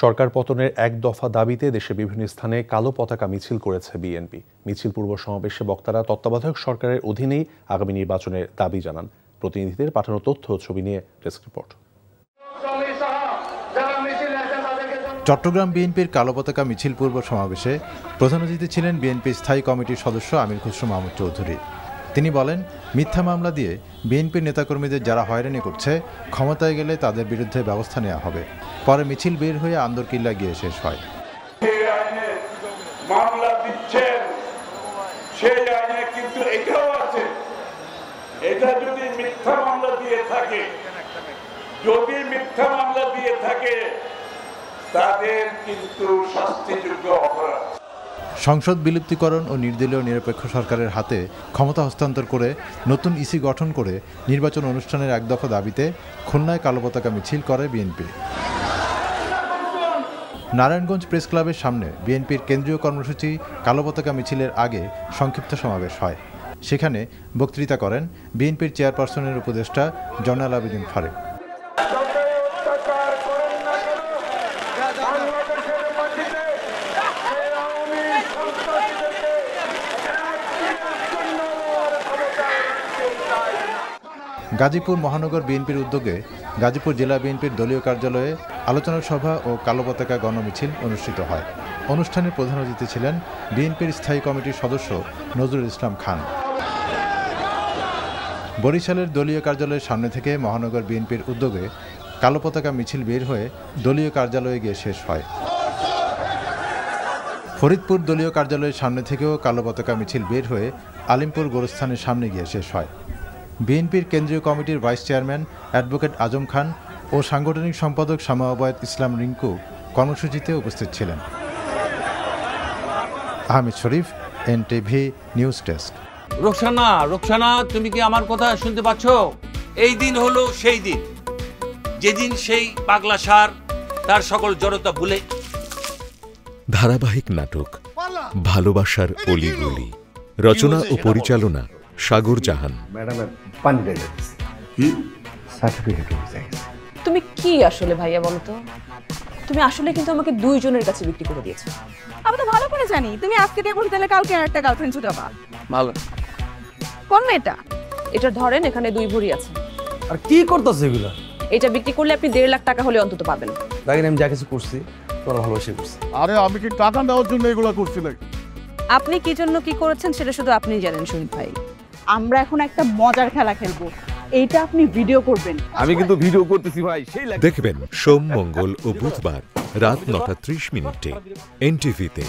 সরকার পতনের এক দফা দাবিতে দেশে বিভিন্ন স্থানে কালো পতাকা মিছিল করেছে বিএনপি। মিছিল পূর্ব সমাবেশে বক্তারা তত্ত্বাবধায়ক সরকারের অধীনেই আগামী নির্বাচনের দাবি জানান। প্রতিনিধিদের পাঠানো তথ্য ছবি নিয়ে ডেস্ক রিপোর্ট। চট্টগ্রাম বিএনপির কালো পতাকা মিছিল পূর্ব সমাবেশে প্রধান অতিথি ছিলেন বিএনপির স্থায়ী কমিটির সদস্য আমির খসরু মাহমুদ চৌধুরী। তিনি বলেন, মিথ্যা মামলা দিয়ে বিএনপির নেতাকর্মীদের যারা হয়রানি করছে, ক্ষমতায় গেলে তাদের বিরুদ্ধে ব্যবস্থা নেওয়া হবে। পরে মিছিল বের হয়ে আন্দরকিল্লা গিয়ে শেষ হয়। এটা যদি মিথ্যা মামলা দিয়ে থাকে, যদি মিথ্যা মামলা দিয়ে থাকে, তাদের কিন্তু শাস্তিযোগ্য অপরাধ। সংসদ বিলুপ্তিকরণ ও নির্দলীয় নিরপেক্ষ সরকারের হাতে ক্ষমতা হস্তান্তর করে নতুন ইসি গঠন করে নির্বাচন অনুষ্ঠানের এক দফা দাবিতে খুলনায় কালো পতাকা মিছিল করে বিএনপি। নারায়ণগঞ্জ প্রেস ক্লাবের সামনে বিএনপির কেন্দ্রীয় কর্মসূচি কালো পতাকা মিছিলের আগে সংক্ষিপ্ত সমাবেশ হয়। সেখানে বক্তৃতা করেন বিএনপির চেয়ারপারসনের উপদেষ্টা জয়নাল আবেদিন ফারেক। গাজীপুর মহানগর বিএনপির উদ্যোগে গাজীপুর জেলা বিএনপির দলীয় কার্যালয়ে আলোচনা সভা ও কালো পতাকা গণমিছিল অনুষ্ঠিত হয়। অনুষ্ঠানের প্রধান অতিথি ছিলেন বিএনপির স্থায়ী কমিটির সদস্য নজরুল ইসলাম খান। বরিশালের দলীয় কার্যালয়ের সামনে থেকে মহানগর বিএনপির উদ্যোগে কালো পতাকা মিছিল বের হয়ে দলীয় কার্যালয়ে গিয়ে শেষ হয়। ফরিদপুর দলীয় কার্যালয়ের সামনে থেকেও কালো পতাকা মিছিল বের হয়ে আলিমপুর গোরস্থানের সামনে গিয়ে শেষ হয়। বিএনপির কেন্দ্রীয় কমিটির vice chairman advocate Azam Khan ও সাংগঠনিক সম্পাদক শামা ইসলাম রিঙ্কু কর্মসূচিতে উপস্থিত ছিলেন। Ahmed Sharif, NTV news desk. Roksana Roksana, তুমি কি আমার কথা শুনতে পাচ্ছ? এই দিন হলো সেই দিন। যেদিন সেই পাগলা সার তার সকল জড়তা ভুলে ধারাবাহিক নাটক ভালোবাসার অলিগলি রচনা ও পরিচালনা সাগর জাহান। তুমি কি আসলে ভাইয়া বলো তো? তুমি আসলে কিন্তু আমাকে দুইজনের কাছে বিক্রি করে দিয়েছ। আমি তো ভালো করে জানি। তুমি আজকে দিয়ে বলতে তাহলে কালকে আর একটা গার্লফ্রেন্ড ছুটাবা ভালো। কোন মেয়েটা? এটা ধরেন এখানে দুই ভরি আছে। আর কি করতেছে এগুলা? এটা বিক্রি করলে আপনি দেড় লাখ টাকা হলে অন্তত পাবেন। দেখেন আমি যা কিছু করছি তোরা ভালোবাসে। করছি আরে আমি কি টাকা নেওয়ার জন্য এগুলো করছি নাকি? আপনি কি জন্য কি করেছেন সেটা শুধু আপনিই জানেন শহীদ ভাই। আমরা এখন একটা মজার খেলা খেলব। এইটা আপনি ভিডিও করবেন। আমি কিন্তু ভিডিও করতেছি ভাই সেই দেখবেন সোম মঙ্গল ও বুধবার রাত নটা ত্রিশ মিনিটে এনটিভিতে।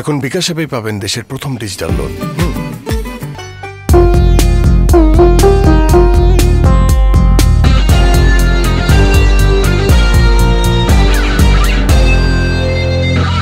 এখন বিকাশ পাবেন দেশের প্রথম ডিজিটাল লোন